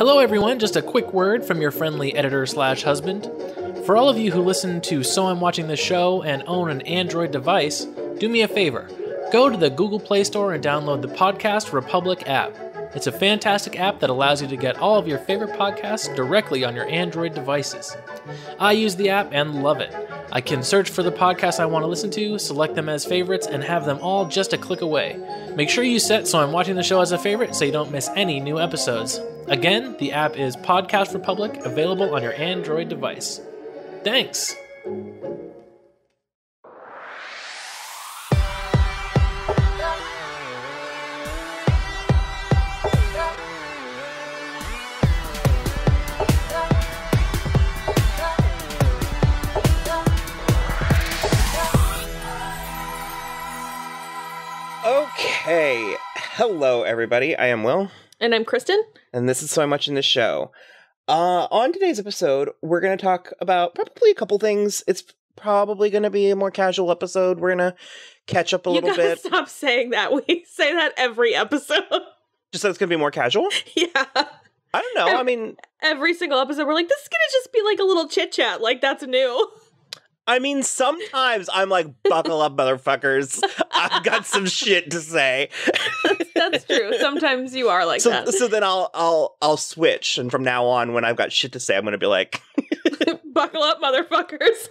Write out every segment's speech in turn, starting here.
Hello, everyone. Just a quick word from your friendly editor slash husband. For all of you who listen to So I'm Watching This Show and own an Android device, do me a favor. Go to the Google Play Store and download the Podcast Republic app. It's a fantastic app that allows you to get all of your favorite podcasts directly on your Android devices. I use the app and love it. I can search for the podcasts I want to listen to, select them as favorites, and have them all just a click away. Make sure you set So I'm Watching the Show as a favorite so you don't miss any new episodes. Again, the app is Podcast Republic, available on your Android device. Thanks! Okay. Hello, everybody. I am Will, And I'm Kristen. and this is So I'm Watching This Show. Uh, on today's episode, we're going to talk about probably a couple things. It's probably going to be a more casual episode. We're going to catch up a you little bit. stop saying that. We say that every episode. Just that it's going to be more casual. yeah. I don't know. I mean, Every single episode, we're like, this is gonna just be like a little chit chat. Like, that's new. I mean, sometimes I'm like, buckle up, motherfuckers. I've got some shit to say. That's true. Sometimes you are like so, that. so then I'll I'll I'll switch, and from now on, when I've got shit to say, I'm going to be like, Buckle up, motherfuckers.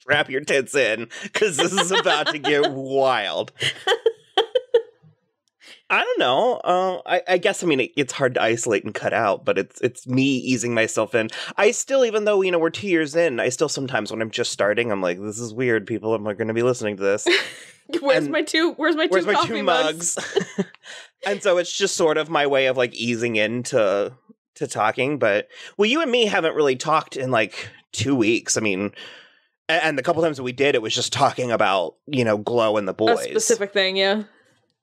strap your tits in because this is about to get wild. I don't know. Uh, I, I guess I mean it, it's hard to isolate and cut out, but it's it's me easing myself in. I still, even though you know we're two years in, I still sometimes when I'm just starting, I'm like, this is weird. People are going to be listening to this. Where's And- my two? Where's my two Where's my coffee two mugs? mugs? and so it's just sort of my way of like easing into to talking. But well, you and me haven't really talked in like two weeks. I mean, and the couple times that we did, it was just talking about you know Glow and the A boys. specific thing, yeah.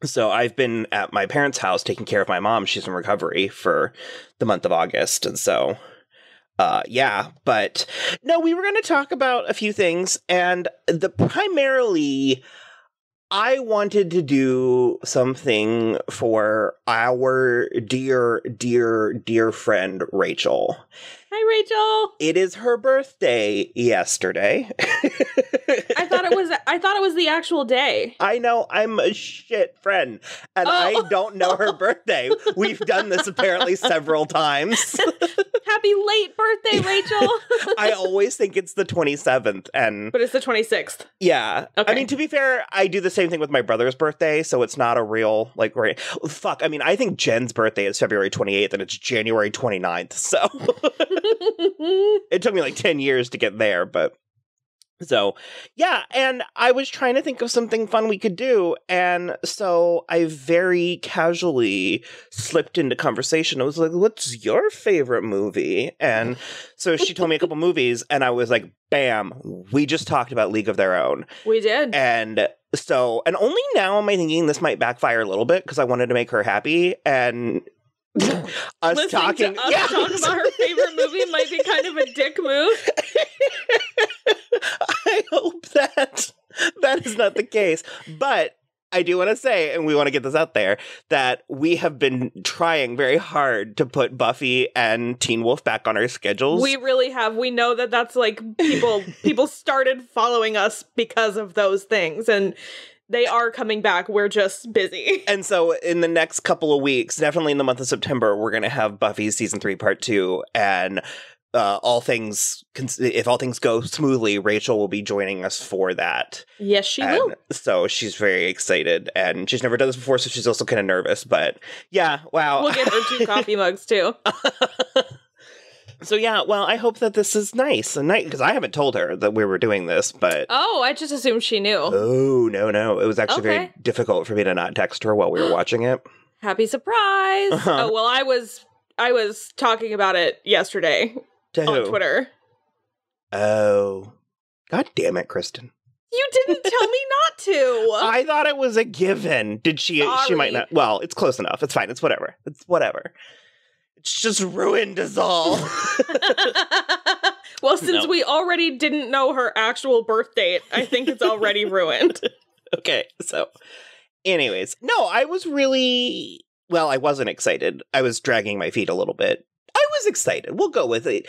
So I've been at my parents' house taking care of my mom. She's in recovery for the month of August, and so. Uh yeah, but no, we were going to talk about a few things and the primarily I wanted to do something for our dear dear dear friend Rachel. Hi, Rachel. It is her birthday yesterday. I thought it was. I thought it was the actual day. I know I'm a shit friend and Oh. I don't know her birthday. We've done this apparently several times. Happy late birthday, Rachel. I always think it's the 27th and but it's the 26th. yeah. Okay. I mean to be fair, I do the same thing with my brother's birthday, so it's not a real like right. Fuck, I mean I think Jen's birthday is February 28th and it's January 29th. So it took me like 10 years to get there, but so yeah, and I was trying to think of something fun we could do, and so I very casually slipped into conversation. I was like, "What's your favorite movie?" And so she told me a couple movies, and I was like, "Bam, we just talked about League of Their Own." we did. And so, and only now am I thinking this might backfire a little bit because I wanted to make her happy, and us Listening talking, us talk about her favorite movie might be kind of a dick move. I hope that that is not the case. But I do want to say, and we want to get this out there, that we have been trying very hard to put Buffy and Teen Wolf back on our schedules. We really have. We know that that's like people people started following us because of those things and they are coming back. We're just busy. and so, in the next couple of weeks, definitely in the month of September, we're going to have Buffy season three, part two, and uh, all things. If all things go smoothly, Rachel will be joining us for that. Yes, she and will. so she's very excited, and she's never done this before, so she's also kind of nervous. But yeah, wow. We'll get her two coffee mugs too. So yeah, well, I hope that this is nice and nice because I haven't told her that we were doing this, but Oh, I just assumed she knew. oh no, no, it was actually very difficult for me to not text her while we were watching it. Happy surprise. Uh-huh. Oh, well, I was I was talking about it yesterday To on who? Twitter. Oh, god damn it, Kristen! You didn't tell me not to. I thought it was a given. Did she? She might not. Well, it's close enough. It's fine. It's whatever. It's whatever. It's just ruined us all. well, since No. we already didn't know her actual birth date, I think it's already ruined. okay, so, anyways, no, I was really well. I wasn't excited. I was dragging my feet a little bit. Was excited. We'll go with it.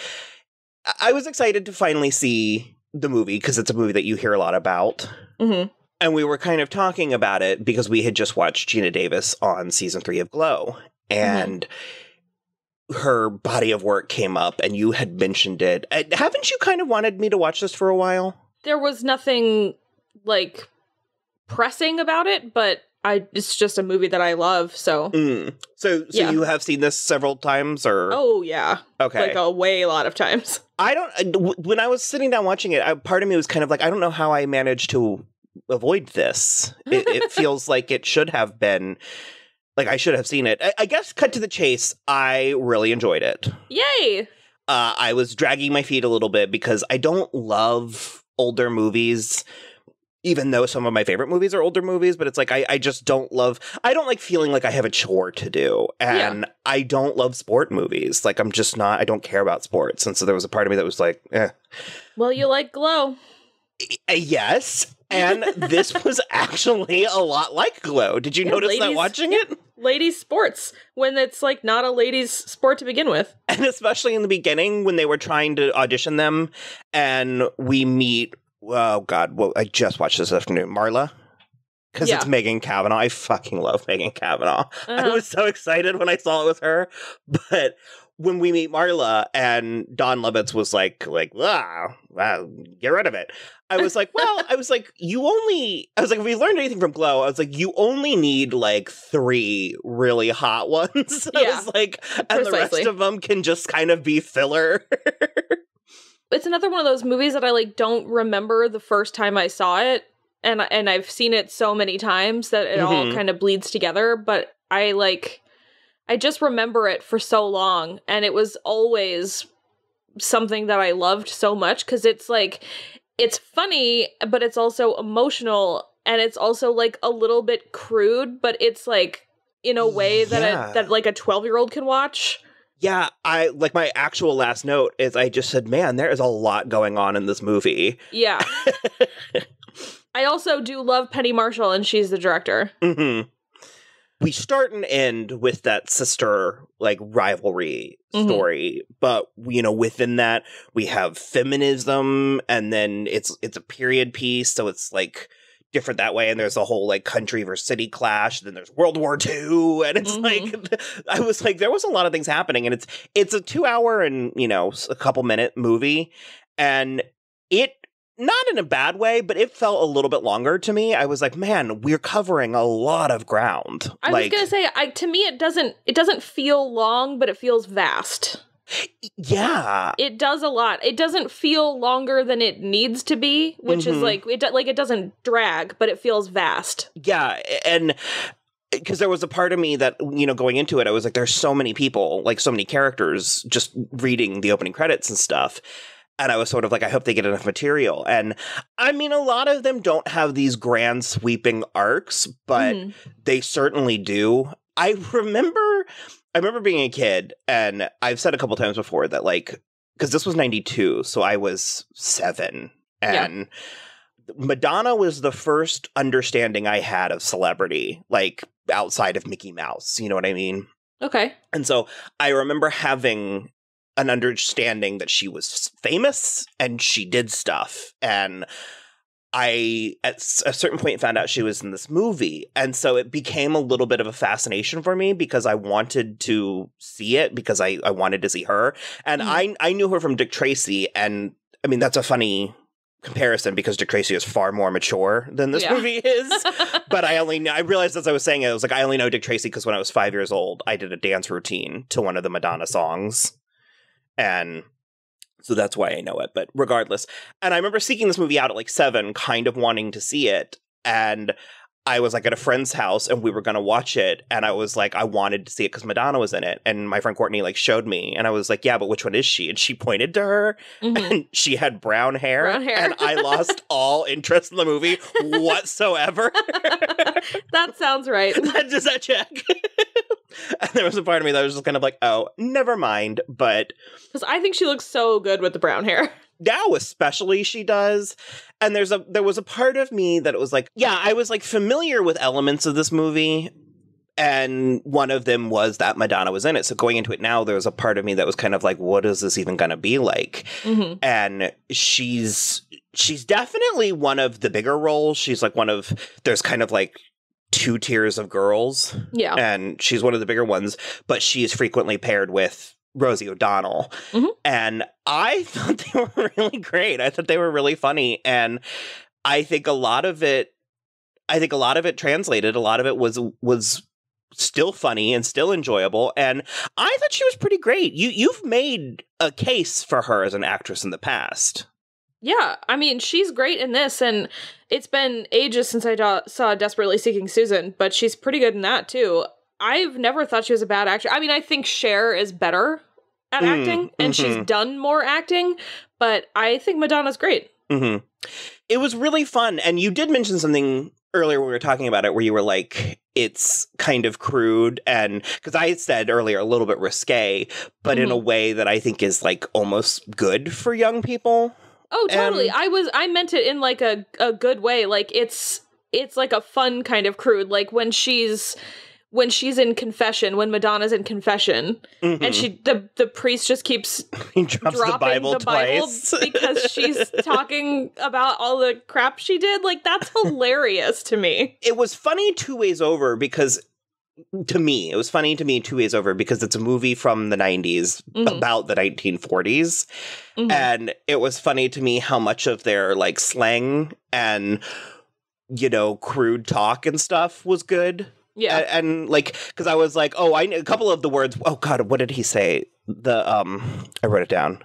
I- was excited to finally see the movie because it's a movie that you hear a lot about. Mhm. And we were kind of talking about it because we had just watched Geena Davis on season three of Glow. And her body of work came up and you had mentioned it. Uh, Haven't you kind of wanted me to watch this for a while? There was nothing like pressing about it, but I it's just a movie that I love, so Mm. So, so Yeah. you have seen this several times, or Oh yeah. okay? Like a way a lot of times. I don't. When I was sitting down watching it, I, part of me was kind of like, I don't know how I managed to avoid this. It, it feels like it should have been. Like I should have seen it. I, I guess. Cut to the chase. I really enjoyed it. Yay! Uh, I was dragging my feet a little bit because I don't love older movies. Even though some of my favorite movies are older movies, but it's like I, I just don't love. I don't like feeling like I have a chore to do, and I don't love sport movies. Like I'm just not. I don't care about sports, and so there was a part of me that was like, eh. Well, you like Glow. Uh, Yes, and this was actually a lot like Glow. Did you Yeah, notice that ladies- watching it? Ladies sports when it's like not a ladies sport to begin with. And especially in the beginning when they were trying to audition them, and we meet. Oh God! Well, I just watched this afternoon. Marla, because it's Megan Cavanagh. I fucking love Megan Cavanagh. I Uh-huh. was so excited when I saw it with her. But when we meet Marla and Jon Lovitz was like, like, ah, wow, get rid of it. I was like, well, I was like, you only, I was like, if we learned anything from Glow, I was like, you only need like three really hot ones. I Yeah, was like, and the rest of them can just kind of be filler. It's another one of those movies that I like don't remember the first time I saw it and and I've seen it so many times that it all Mhm. kind of bleeds together but I like I just remember it for so long and it was always something that I loved so much cuz it's like it's funny but it's also emotional and it's also like a little bit crude but it's like in a way that Yeah. a, that like a 12-year-old can watch. Yeah, I like my actual last note is I just said, man, there is a lot going on in this movie. Yeah. I also do love Penny Marshall, and she's the director. hmm We start and end with that sister like rivalry Mhm. story, but you know within that we have feminism, and then it's it's a period piece, so it's like different that way. And there's a whole like country versus city clash. And Then there's World War II, and it's Mhm. like I was like there was a lot of things happening, and it's it's a two hour and you know a couple minute movie, and it not in a bad way, but it felt a little bit longer to me. I was like, man, we're covering a lot of ground. I like, was gonna say, I to me, it doesn't it doesn't feel long, but it feels vast. Yeah, It does a lot. It doesn't feel longer than it needs to be, which is Mhm. like it like it doesn't drag, but it feels vast. yeah, and because there was a part of me that you know going into it, I was like, there's so many people, like so many characters, just reading the opening credits and stuff. And I was sort of like, I hope they get enough material. And I mean, a lot of them don't have these grand sweeping arcs, but Mhm. they certainly do. I remember I remember being a kid and I've said a couple times before that like cuz this was 92, so I was 7 Yeah. and Madonna was the first understanding I had of celebrity like outside of Mickey Mouse, you know what I mean? Okay. And so I remember having an understanding that she was famous and she did stuff. And I, at a certain point, found out she was in this movie. And so it became a little bit of a fascination for me because I wanted to see it because I, I wanted to see her. And Mhm. I, I knew her from Dick Tracy. And I mean, that's a funny comparison because Dick Tracy is far more mature than this Yeah. movie is but I only know, I realized as I was saying it, I was like, I only know Dick Tracy because when I was five years old, I did a dance routine to one of the Madonna songs. And so that's why I know it. But regardless, and I remember seeking this movie out at like seven, kind of wanting to see it. And I was like at a friend's house and we were going to watch it. And I was like, I wanted to see it because Madonna was in it. And my friend Courtney like showed me. And I was like, yeah, but which one is she? And she pointed to her Mhm. and she had brown hair. Brown hair. And I lost all interest in the movie whatsoever. that sounds right. Does that check? and there was a part of me that was just kind of like, oh, never mind. But Because I think she looks so good with the brown hair. now especially she does. And there's a there was a part of me that it was like, yeah, I was like familiar with elements of this movie. and one of them was that Madonna was in it. So going into it now, there was a part of me that was kind of like, what is this even going to be like? Mhm. And she's she's definitely one of the bigger roles. She's like one of there's kind of like two tiers of girls, Yeah. and she's one of the bigger ones. But she is frequently paired with Rosie O'Donnell, Mhm. and I thought they were really great. I thought they were really funny, and I think a lot of it. I think a lot of it translated. A lot of it was was still funny and still enjoyable and i thought she was pretty great you you've made a case for her as an actress in the past Yeah, I mean, she's great in this, and it's been ages since I saw Desperately Seeking Susan, but she's pretty good in that too. I've never thought she was a bad actor. I mean, I think Cher is better at Mm, acting, and she's mhm. done more acting, but I think Madonna's great. hmm It was really fun. And you did mention something earlier when we were talking about it where you were like, it's kind of crude. And because I said earlier, a little bit risque, but in a way that I think is like almost good for young people. Oh, totally. And- I was I meant it in like a a good way. Like it's it's like a fun kind of crude. Like when she's when she's in confession, when Madonna's in confession, Mhm. and she the the priest just keeps he drops dropping the Bible twice. because she's talking about all the crap she did. Like that's hilarious to me. it was funny two ways over because to me it was funny to me two ways over because it's a movie from the 90s Mhm. about the 1940s Mhm. and it was funny to me how much of their like slang and you know crude talk and stuff was good yeah. A- and, like because i was like oh i kn- a couple of the words oh god what did he say the um i wrote it down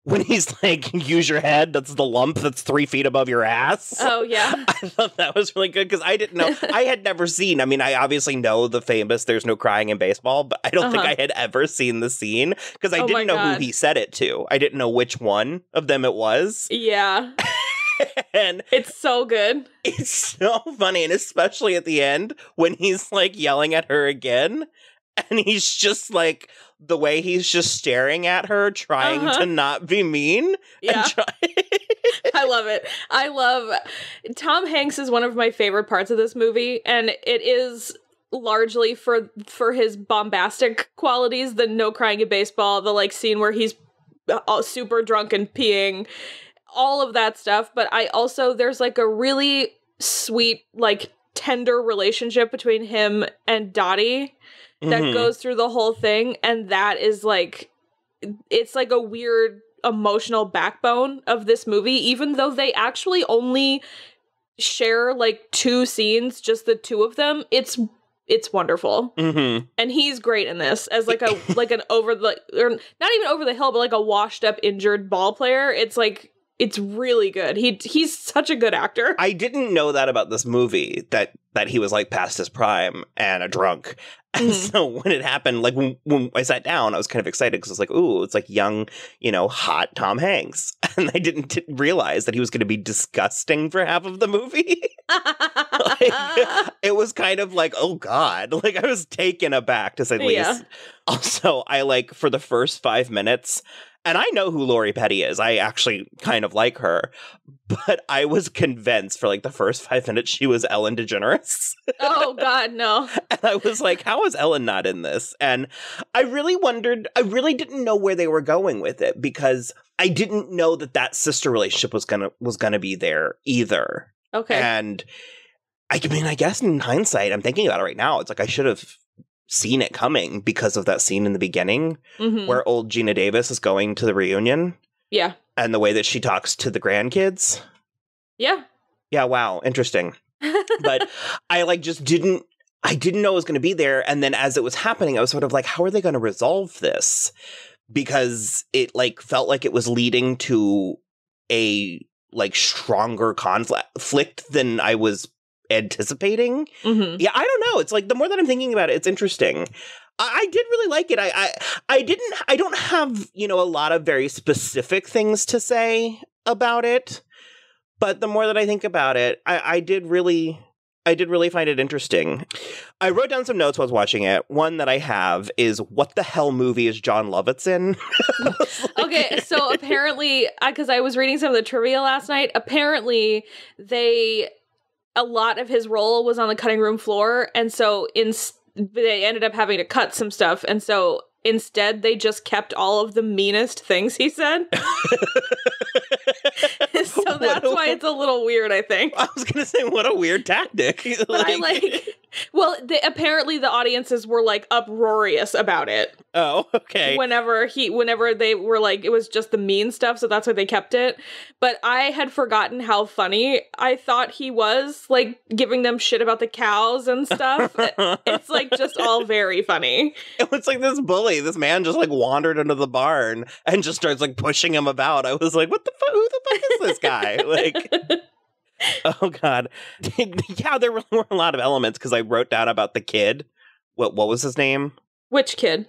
when he's like use your head that's the lump that's three feet above your ass oh yeah. I thought that was really good because I didn't know. I had never seen. I mean, I obviously know the famous "There's no crying in baseball," but I don't think Uh-huh. I had ever seen the scene because I Oh didn't know God. who he said it to. I didn't know which one of them it was, Yeah. and It's so good. it's so funny, and especially at the end when he's like yelling at her again, and he's just like the way he's just staring at her, trying Uh-huh. to not be mean. Yeah. try- I love it. I love Tom Hanks is one of my favorite parts of this movie and it is largely for for his bombastic qualities, the no crying at baseball, the like scene where he's all super drunk and peeing, all of that stuff, but I also there's like a really sweet like tender relationship between him and Dottie that Mhm. goes through the whole thing and that is like it's like a weird emotional backbone of this movie even though they actually only share like two scenes just the two of them it's it's wonderful Mhm. and he's great in this as like a like an over the or not even over the hill but like a washed up injured ball player it's like it's really good he he's such a good actor I didn't know that about this movie that that he was like past his prime and a drunk. And Mhm. so when it happened, like when, when I sat down, I was kind of excited because I was like, "Ooh, it's like young, you know, hot Tom Hanks." And I didn't t- realize that he was going to be disgusting for half of the movie. like, it was kind of like, "Oh God!" Like I was taken aback to say the Yeah. least. Also, I like for the first five minutes. And I know who Lori Petty is. I actually kind of like her. But I was convinced for like the first five minutes she was Ellen DeGeneres. oh god no and I was like, how is Ellen not in this? And I really wondered, I really didn't know where they were going with it because I didn't know that that sister relationship was gonna was gonna be there either. okay And I mean, I guess in hindsight, I'm thinking about it right now. It's like I should have seen it coming because of that scene in the beginning Mhm. where old Geena Davis is going to the reunion yeah and the way that she talks to the grandkids. yeah Yeah, wow, interesting. But I like just didn't I didn't know it was going to be there and then as it was happening I was sort of like how are they going to resolve this? Because it like felt like it was leading to a like stronger conflict than I was anticipating. hmm Yeah, I don't know. It's like the more that I'm thinking about it, it's interesting. I, I did really like it. I, I I didn't I don't have, you know, a lot of very specific things to say about it. But the more that I think about it, I, I did really I did really find it interesting. I wrote down some notes while I was watching it. One that I have is what the hell movie is Jon Lovitz in? Like- okay so apparently because I, was reading some of the trivia last night apparently they a lot of his role was on the cutting room floor, and so in they ended up having to cut some stuff, and so instead they just kept all of the meanest things he said. so that's why it's a little weird, I think. I was gonna say, what a weird tactic. But I like, well, they, apparently the audiences were like uproarious about it Oh, okay. whenever he, whenever they were like, it was just the mean stuff, so that's why they kept it. But I had forgotten how funny I thought he was, like giving them shit about the cows and stuff. it's like just all very funny. it was like this bully. This man just like wandered into the barn and just starts like pushing him about. I was like, what the fuck? Who the fuck is this guy? like, oh god. yeah, there were a lot of elements because I wrote down about the kid. What what was his name? Which kid?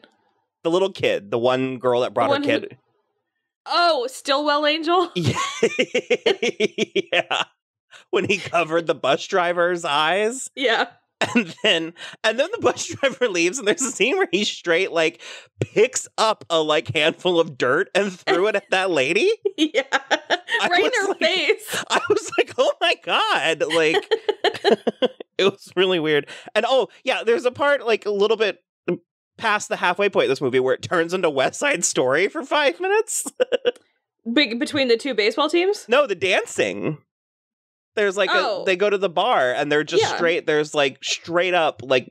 The little kid, the one girl that brought her one who- kid. Oh, Stilwell Angel. Yeah. When he covered the bus driver's eyes. Yeah. And then and then the bus driver leaves and there's a scene where he straight like picks up a like handful of dirt and threw it at that lady. Yeah. right in her like- face. I was like, "Oh my god." Like it was really weird. And oh, yeah, there's a part like a little bit past the halfway point of this movie where it turns into West Side Story for 5 minutes. Big between the two baseball teams? No, the dancing. There's like Oh. a, they go to the bar and they're just Yeah. straight. There's like straight up like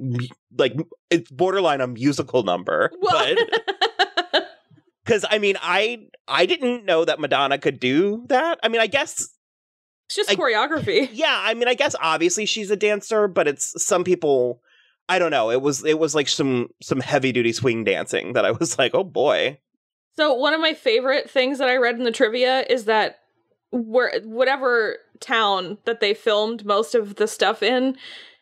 like it's borderline a musical number. Well- But because I mean I I didn't know that Madonna could do that. I mean I guess It's just I- choreography. yeah. I mean I guess obviously she's a dancer, but it's some people. I don't know. It was it was like some some heavy duty swing dancing that I was like, oh boy. So one of my favorite things that I read in the trivia is that where whatever town that they filmed most of the stuff in,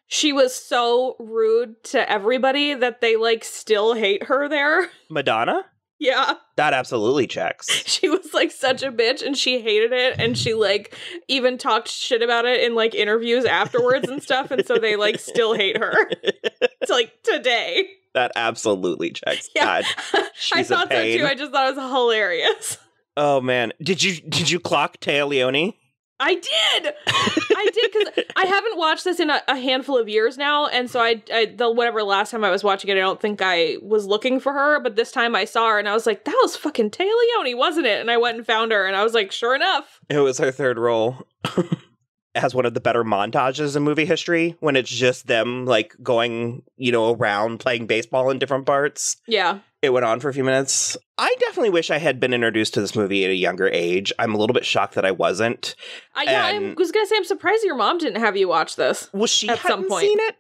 she was so rude to everybody that they like still hate her there. Madonna. yeah. That absolutely checks. She was like such a bitch and she hated it and she like even talked shit about it in like interviews afterwards and stuff and so they like still hate her. It's like today. that absolutely checks. Yeah. God. I thought so too. I just thought it was hilarious. Oh man, did you did you clock Téa Leoni? I did. I did because I haven't watched this in a, a handful of years now, and so I, I the whatever last time I was watching it, I don't think I was looking for her, but this time I saw her and I was like, that was fucking Téa Leoni, wasn't it? And I went and found her, and I was like, sure enough, It was her third role. has one of the better montages in movie history when it's just them like going, you know, around playing baseball in different parts. yeah. It went on for a few minutes. I definitely wish I had been introduced to this movie at a younger age. I'm a little bit shocked that I wasn't. I, yeah, I was gonna say I'm surprised your mom didn't have you watch this. Well, she At some point. seen it.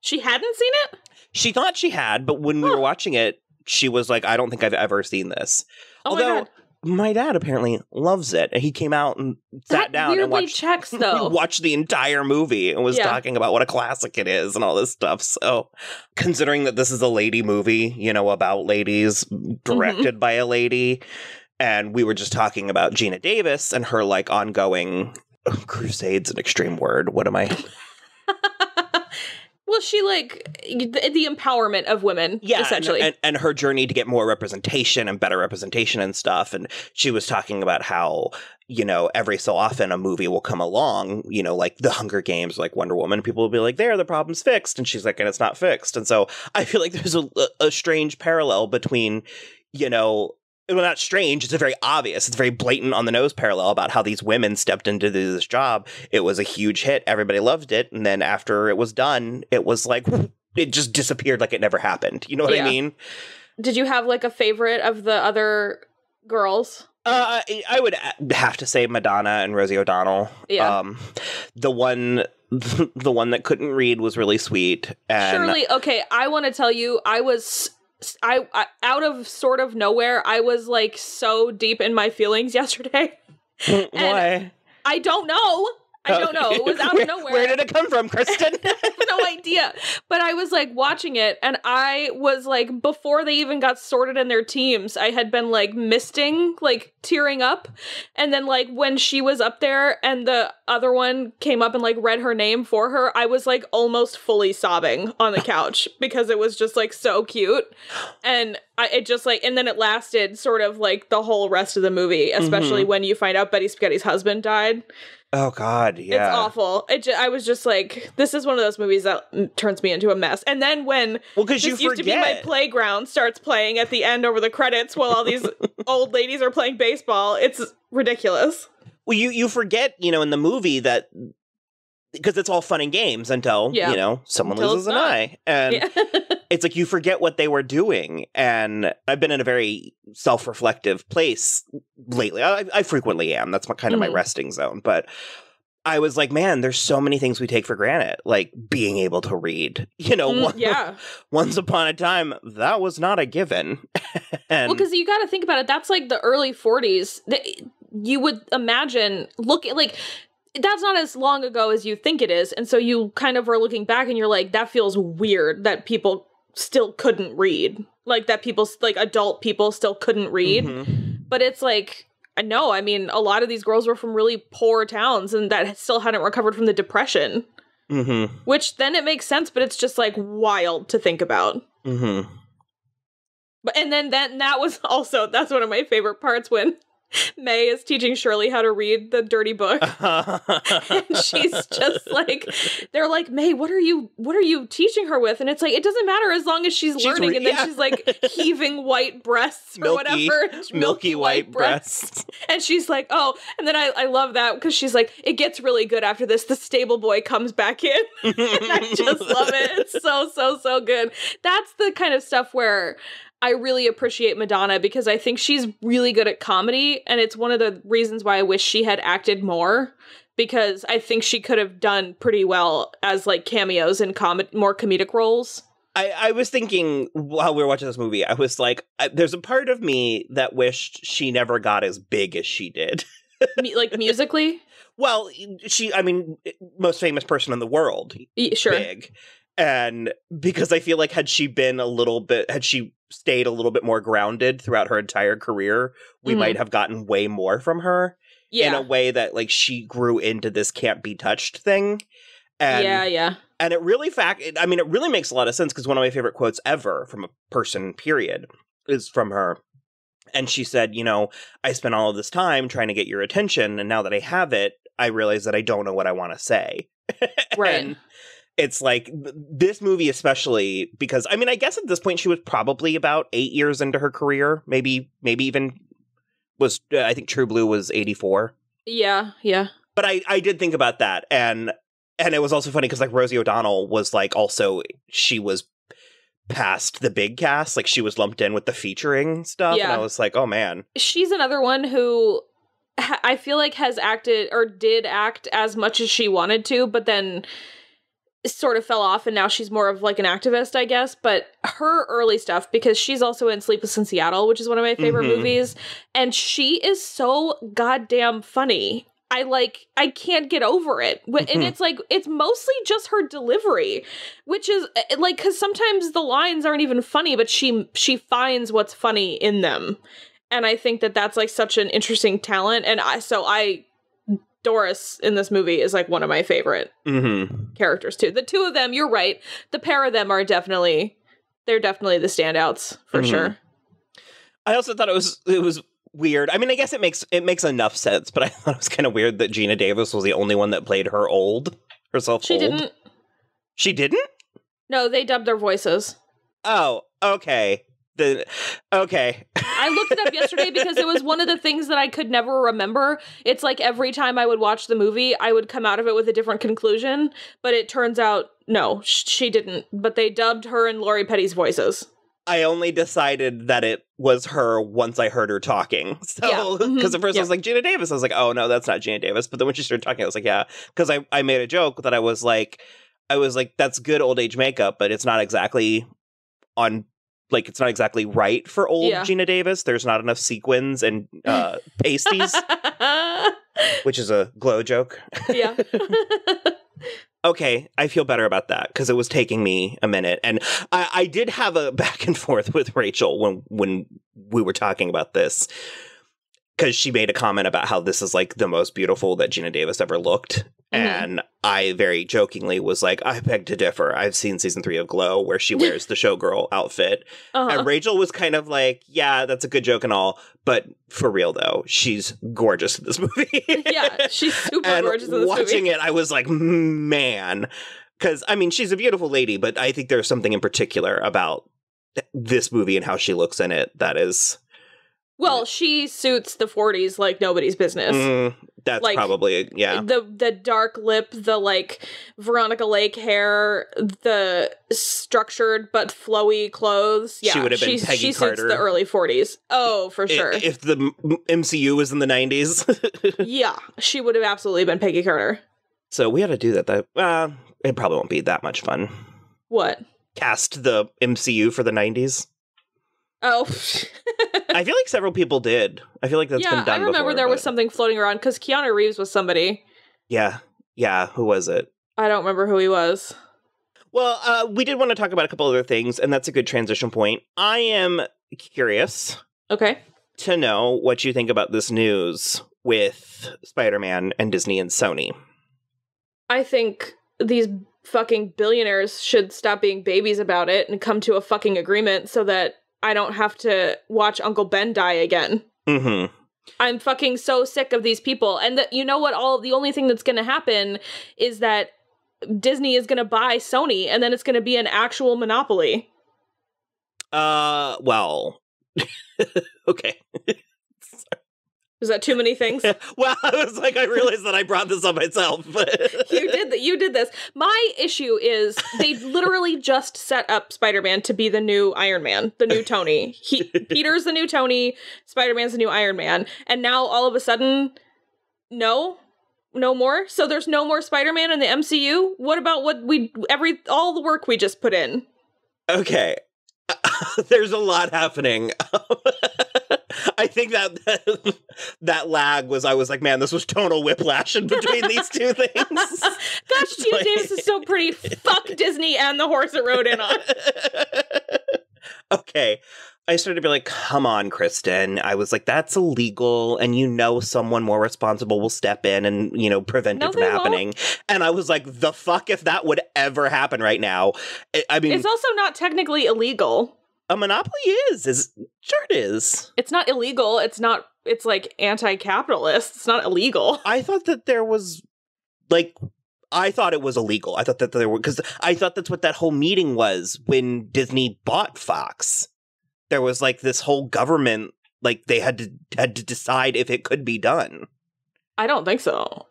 She hadn't seen it. She thought she had, but when we were watching it, she was like, "I don't think I've ever seen this." Oh Although my dad apparently loves it. He came out and that sat down and watched checks though. watched the entire movie and was Yeah. talking about what a classic it is and all this stuff. So, considering that this is a lady movie, you know, about ladies, mm-hmm. directed by a lady, and we were just talking about Geena Davis and her like ongoing oh, crusades an extreme word. What am I? well, she like the, the empowerment of women, Yeah, and- essentially. and, and her journey to get more representation and better representation and stuff. And she was talking about how you know every so often a movie will come along, you know, like the Hunger Games, like Wonder Woman. People will be like, "There, the problem's fixed," and she's like, "And it's not fixed." And so I feel like there's a, a strange parallel between, you know. Well, not strange. It's a very obvious. It's very blatant on the nose parallel about how these women stepped into this job. It was a huge hit. Everybody loved it, and then after it was done, it was like it just disappeared like it never happened. You know what Yeah. I mean? Did you have like a favorite of the other girls? Uh, I- I would have to say Madonna and Rosie O'Donnell. Yeah. Um, the one, the one that couldn't read was really sweet. And Shirley, okay. I want to tell you, I was, I, I out of sort of nowhere. I was like so deep in my feelings yesterday. why? I don't know. I don't know. It was out where, of nowhere. Where did it come from, Kristen? No idea. But I was like watching it, and I was like, before they even got sorted in their teams, I had been like misting, like tearing up. And then, like, when she was up there and the other one came up and like read her name for her, I was like almost fully sobbing on the couch because it was just like so cute. And I, it just like, and then it lasted sort of like the whole rest of the movie, especially mm-hmm. when you find out Betty Spaghetti's husband died. Oh God, yeah. It's awful. It I was just like, this is one of those movies that mm, turns me into a mess. And then when Well, because you used to be my playground starts playing at the end over the credits while all these old ladies are playing baseball, it's ridiculous. well, you you forget, you know, in the movie that because it's all fun and games until Yeah. you know someone Until loses an eye, and Yeah. it's like you forget what they were doing. And I've been in a very self-reflective place lately. I, I frequently am. That's my kind of my Mhm. resting zone, but. I was like, man, there's so many things we take for granted, like being able to read. You know, Mm, one- yeah. once upon a time, that was not a given. and Well, because you got to think about it. That's like the early 40s. Th- You would imagine, look at like, that's not as long ago as you think it is. And so you kind of are looking back and you're like, that feels weird that people still couldn't read. Like, that people, like adult people still couldn't read. Mhm. But it's like, I know. I mean, a lot of these girls were from really poor towns and that still hadn't recovered from the depression, Mhm. which then it makes sense, but it's just like wild to think about. Mhm. But and then that that was also that's one of my favorite parts when May is teaching Shirley how to read the dirty book. and she's just like they're like, May, what are you what are you teaching her with? And it's like, it doesn't matter as long as she's, She's learning. re- and then yeah. she's like heaving white breasts or Milky- whatever. milky white breasts. And she's like, oh, and then I, I love that because she's like, it gets really good after this. The stable boy comes back in. I just love it. It's so, so, so good. That's the kind of stuff where I really appreciate Madonna because I think she's really good at comedy. And it's one of the reasons why I wish she had acted more because I think she could have done pretty well as like cameos in com- more comedic roles. I, I was thinking while we were watching this movie, I was like, I, there's a part of me that wished she never got as big as she did. Like musically. Well, she, I mean, eh, most famous person in the world, Sure. big. And because I feel like had she been a little bit, had she stayed a little bit more grounded throughout her entire career, we Mhm. might have gotten way more from her in a way that like she grew into this can't be touched thing. And yeah, yeah. and it really fact i mean it really makes a lot of sense because one of my favorite quotes ever from a person period is from her and she said you know i spent all of this time trying to get your attention and now that i have it i realize that i don't know what i want to say Right. And it's like this movie especially because i mean i guess at this point she was probably about eight years into her career maybe maybe even was uh, i think true blue was 84 Yeah, yeah. but I I did think about that and and it was also funny because like Rosie O'Donnell was like also she was past the big cast like she was lumped in with the featuring stuff and I was like oh man. She's another one who ha- I feel like has acted or did act as much as she wanted to, but then sort of fell off and now she's more of like an activist, I guess. But her early stuff, because she's also in Sleepless in Seattle, which is one of my favorite Mhm. movies, and she is so goddamn funny. I like I can't get over it. And Mhm. it's like it's mostly just her delivery, which is eh, like cuz sometimes the lines aren't even funny, but she she finds what's funny in them. And I think that that's like such an interesting talent and I so I Doris in this movie is like one of my favorite mm-hmm. characters too. The two of them, you're right. The pair of them are definitely they're definitely the standouts for Mhm. sure. I also thought it was it was weird I mean I guess it makes it makes enough sense but I thought it was kind of weird that Geena Davis was the only one that played her old herself She old didn't she didn't No, they dubbed their voices. oh okay the okay I looked it up yesterday because it was one of the things that I could never remember. It's like every time I would watch the movie, I would come out of it with a different conclusion, but it turns out no, she didn't. But they dubbed her and Lori Petty's voices. I only decided that it was her once I heard her talking. So, Yeah, because mhm, at first yeah. I was like, Geena Davis. I was like, oh, no, that's not Geena Davis. But then when she started talking, I was like, yeah. Because I, I made a joke that I was like, I was like, that's good old age makeup, but it's not exactly on, like, it's not exactly right for old Yeah. Geena Davis. There's not enough sequins and uh, pasties, which is a glow joke. yeah. okay, I feel better about that because it was taking me a minute, and I, I did have a back and forth with Rachel when when we were talking about this because she made a comment about how this is like the most beautiful that Geena Davis ever looked, And I very jokingly was like, I beg to differ. I've seen season three of Glow where she wears the showgirl outfit. Uh-huh. And Rachel was kind of like, yeah, that's a good joke and all. But for real, though, she's gorgeous in this movie. yeah, she's super and gorgeous in this watching movie. it, I was like, man. Because, I mean, she's a beautiful lady, but I think there's something in particular about th- this movie and how she looks in it that is. Well, she suits the 40s like nobody's business. Mm, that's Like, probably, yeah. The the dark lip, the like Veronica Lake hair, the structured but flowy clothes. Yeah, She would have been she's- Peggy she Carter. suits the early 40s. Oh, for sure. If the MCU was in the 90s. yeah, she would have absolutely been Peggy Carter. so we had to do that. That uh, It probably won't be that much fun. What? Cast the MCU for the 90s. Oh, I feel like several people did. I feel like that's yeah. been done I remember before, there was something floating around because Keanu Reeves was somebody. Yeah. Yeah. Who was it? I don't remember who he was. Well, uh, we did want to talk about a couple other things, and that's a good transition point. I am curious Okay. to know what you think about this news with Spider Man and Disney and Sony. I think these fucking billionaires should stop being babies about it and come to a fucking agreement so that I don't have to watch Uncle Ben die again. hmm. I'm fucking so sick of these people. And that you know what all the only thing that's going to happen is that Disney is going to buy Sony and then it's going to be an actual monopoly. Uh, well, okay. Is that too many things? well, I was like, I realized that I brought this on myself, but you did that. You did this. My issue is they literally just set up Spider-Man to be the new Iron Man, the new Tony. He, Peter's the new Tony. Spider-Man's the new Iron Man, and now all of a sudden, no, no more. So there's no more Spider-Man in the MCU. What about what we every all the work we just put in? Okay. There's a lot happening. I think that that lag was I was like, man, this was tonal whiplash in between these two things. Gosh, Geena Like- Davis is so pretty. Fuck Disney and the horse it rode in on. okay. I started to be like, come on, Kristen. I was like, that's illegal, and you know someone more responsible will step in and, you know, prevent No, it from they won't. happening. And I was like, the fuck if that would ever happen right now. I mean, It's also not technically illegal. A monopoly is. Is sure it is. It's not illegal. It's not. It's like anti-capitalist. It's not illegal. I thought that there was like I thought it was illegal. I thought that there were because I thought that's what that whole meeting was when Disney bought Fox. There was like this whole government like they had to had to decide if it could be done. I don't think so.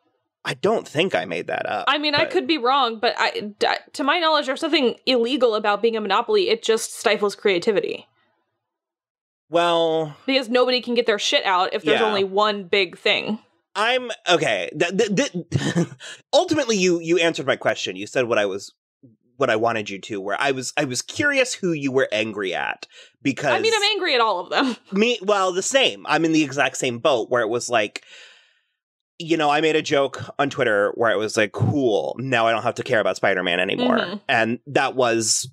I don't think I made that up. I mean, I could be wrong, but I, to my knowledge, there's nothing illegal about being a monopoly. It just stifles creativity Well, because nobody can get their shit out if there's Yeah. only one big thing. I'm okay. Th- th- th- ultimately, you you answered my question. You said what I was what I wanted you to. Where I was I was curious who you were angry at because I mean, I'm angry at all of them. Me, well, the same. I'm in the exact same boat where it was like, you know, I made a joke on Twitter where it was like, cool, now I don't have to care about Spider Man anymore. Mhm. And that was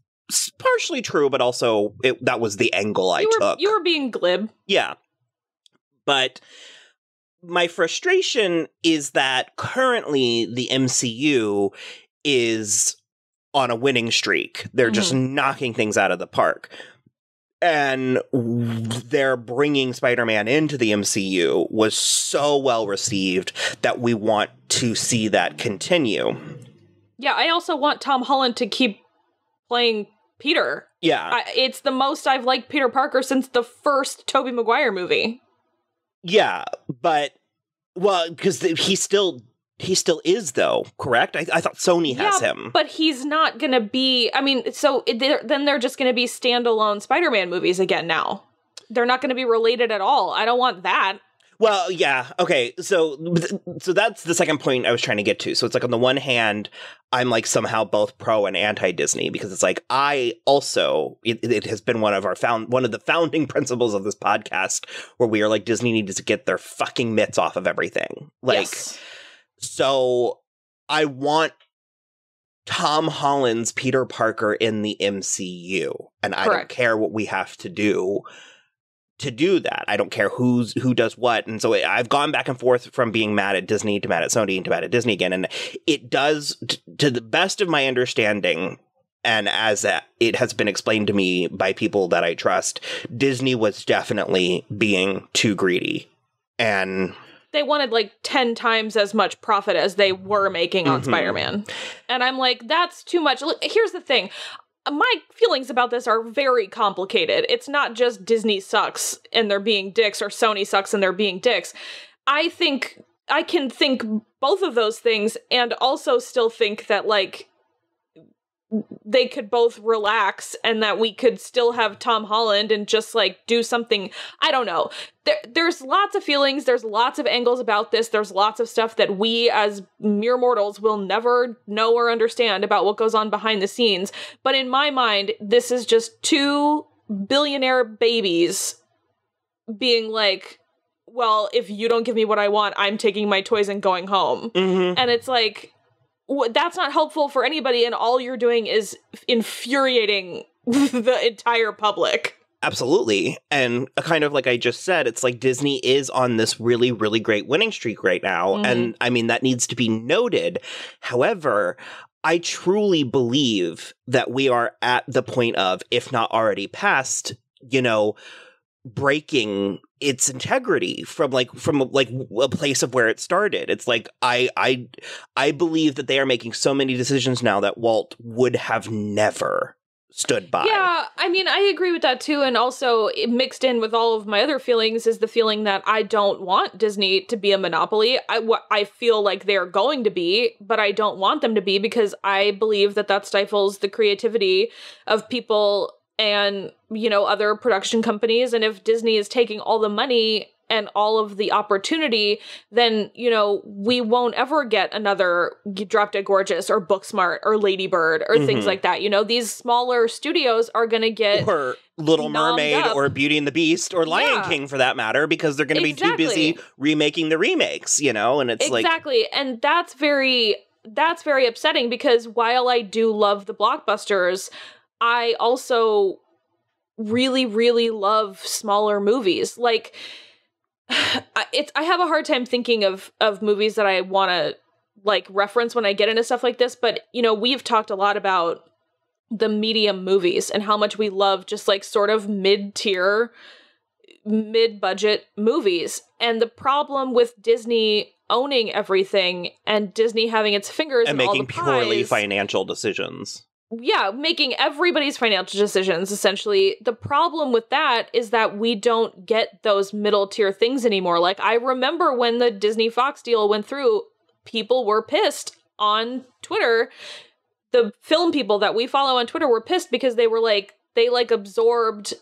partially true, but also it, that was the angle I you were took. you were being glib. Yeah. But my frustration is that currently the MCU is on a winning streak. They're just knocking things out of the park. And their bringing Spider Man into the MCU was so well received that we want to see that continue. Yeah, I also want Tom Holland to keep playing Peter. Yeah. I, it's the most I've liked Peter Parker since the first Tobey Maguire movie. Yeah, but well, because he still he still is though, correct? I, I thought Sony has Yeah, him. But he's not gonna be. I mean, so they're, then they're just gonna be standalone Spider-Man movies again. Now they're not gonna be related at all. I don't want that. Well, yeah, okay. So so that's the second point I was trying to get to. So it's like on the one hand, I'm like somehow both pro and anti Disney because it's like I also it, it has been one of our found one of the founding principles of this podcast where we are like Disney needs to get their fucking mitts off of everything. Like yes. So I want Tom Holland's Peter Parker in the MCU, and I don't care what we have to do to do that. I don't care who's who does what. And so I've gone back and forth from being mad at Disney to mad at Sony to mad at Disney again. And it does, t- to the best of my understanding, and as it has been explained to me by people that I trust, Disney was definitely being too greedy. And they wanted like 10 times as much profit as they were making on Mhm. Spider-Man. And I'm like that's too much. Look, here's the thing. My feelings about this are very complicated. It's not just Disney sucks and they're being dicks or Sony sucks and they're being dicks. I think I can think both of those things and also still think that like they could both relax and that we could still have Tom Holland and just like do something I don't know. There, there's lots of feelings, there's lots of angles about this. There's lots of stuff that we as mere mortals will never know or understand about what goes on behind the scenes. But in my mind, this is just two billionaire babies being like, well, if you don't give me what I want, I'm taking my toys and going home. Mhm. And it's like, that's not helpful for anybody, and all you're doing is infuriating the entire public. Absolutely. And kind of like I just said, it's like Disney is on this really, really great winning streak right now. Mhm. And I mean, that needs to be noted. However, I truly believe that we are at the point of, if not already past, you know, breaking its integrity from like from like a place of where it started it's like i i i believe that they are making so many decisions now that walt would have never stood by Yeah, I mean, I agree with that too. And also, mixed in with all of my other feelings is the feeling that I don't want Disney to be a monopoly. I, wh- I feel like they're going to be, but I don't want them to be because I believe that that stifles the creativity of people and, you know, other production companies. And if Disney is taking all the money and all of the opportunity, then, you know, we won't ever get another Drop Dead Gorgeous or Booksmart or Ladybird or things Mhm. like that. You know, these smaller studios are going to get. or Little Mermaid up. or Beauty and the Beast or Lion Yeah. King for that matter because they're going to be too busy remaking the remakes, you know, and it's like exactly and that's very that's very upsetting because while i do love the blockbusters i also really really love smaller movies like I- it's i have a hard time thinking of of movies that i want to like reference when i get into stuff like this but you know we've talked a lot about the medium movies and how much we love just like sort of mid-tier mid-budget movies and the problem with disney owning everything and disney having its fingers and in all making the purely pies, financial decisions. Yeah making everybody's financial decisions essentially. The problem with that is that we don't get those middle tier things anymore. Like i remember when the disney fox deal went through people were pissed on twitter. The film people that we follow on twitter were pissed because they were like they like absorbed